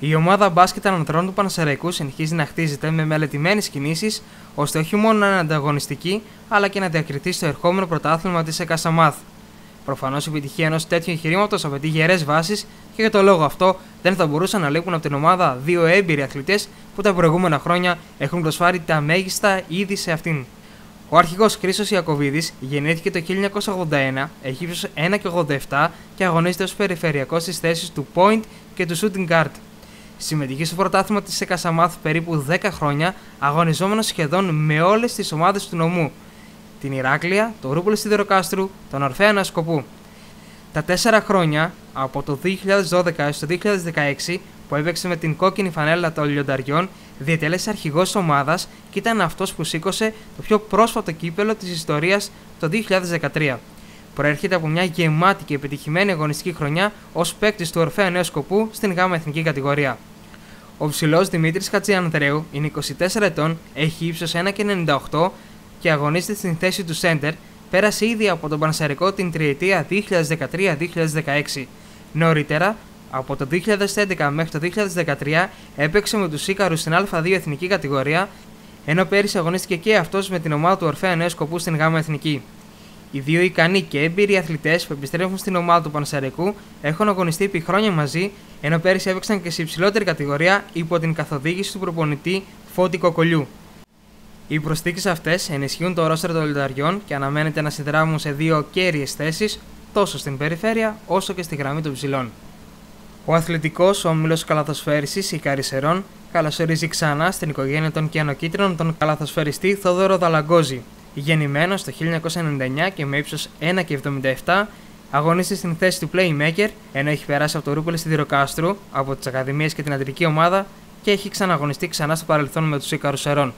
Η ομάδα μπάσκετ ανατρών του Πανασεραϊκού συνεχίζει να χτίζεται με μελετημένες κινήσεις, ώστε όχι μόνο να είναι ανταγωνιστική, αλλά και να διακριθεί στο ερχόμενο πρωτάθλημα της ΕΚΑΣΑΜΑΘ. Προφανώς η επιτυχία ενός τέτοιου εγχειρήματος απαιτεί γερές βάσεις και για το λόγο αυτό δεν θα μπορούσαν να λείπουν από την ομάδα δύο έμπειροι αθλητές που τα προηγούμενα χρόνια έχουν προσφάρει τα μέγιστα ήδη σε αυτήν. Ο αρχηγός Χρήσος Ιακοβίδης γεννήθηκε το 1981, έχει ύψο 1,87 και αγωνίζεται ως περιφερειακός στις θέσεις του point και του shooting guard. Συμμετοχή στο πρωτάθλημα της ΕΚΑΣΑΜΑΘ περίπου 10 χρόνια, αγωνιζόμενος σχεδόν με όλες τις ομάδες του νομού. Την Ηράκλεια, το Ρούπολο Σιδεροκάστρου, τον Ορφέα Νασκοπού. Τα τέσσερα χρόνια, από το 2012 έως το 2016, που έπαιξε με την κόκκινη φανέλα των λιονταριών, διετέλεσε αρχηγός ομάδας και ήταν αυτός που σήκωσε το πιο πρόσφατο κύπελο της ιστορίας το 2013. Προέρχεται από μια γεμάτη και επιτυχημένη αγωνιστική χρονιά ως παίκτης του Ορφέα Νέου Σκοπού στην ΓΑΜΑ Εθνική Κατηγορία. Ο ψηλός Δημήτρης Χατζιανδρέου είναι 24 ετών, έχει ύψος 1,98 και αγωνίζεται στην θέση του Σέντερ, πέρασε ήδη από τον Πανσαρικό την τριετία 2013-2016. Νωρίτερα, από το 2011 μέχρι το 2013 έπαιξε με τους Ίκαρους στην Α2 εθνική κατηγορία, ενώ πέρυσι αγωνίστηκε και αυτός με την ομάδα του Ορφέα Νέου Σκοπού στην ΓΑΜΑ Εθνική. Οι δύο ικανοί και έμπειροι αθλητές που επιστρέφουν στην ομάδα του Πανσαρικού έχουν αγωνιστεί επί χρόνια μαζί, ενώ πέρυσι έπαιξαν και σε υψηλότερη κατηγορία υπό την καθοδήγηση του προπονητή Φώτη Κοκολιού. Οι προσθήκες αυτές ενισχύουν το ρόστερ των λιταριών και αναμένεται να συνδράμουν σε δύο κέρυε θέσεις τόσο στην περιφέρεια όσο και στη γραμμή των ψηλών. Ο αθλητικός όμιλος καλαθοσφαίρισης η Καρισερών καλωσορίζει ξανά στην οικογένεια των Κιανοκίτρινων τον καλαθοσφαιριστή Θόδωρο Δαλαγκόζη. Γεννημένος το 1999 και με ύψος 1,77, αγωνίζεται στην θέση του Playmaker ενώ έχει περάσει από το Ρούπολη στη Δυροκάστρου, από τις Ακαδημίες και την αντρική ομάδα και έχει ξαναγωνιστεί ξανά στο παρελθόν με τους Ίκαρους Σερών.